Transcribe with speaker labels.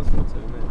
Speaker 1: was kurz erinnert.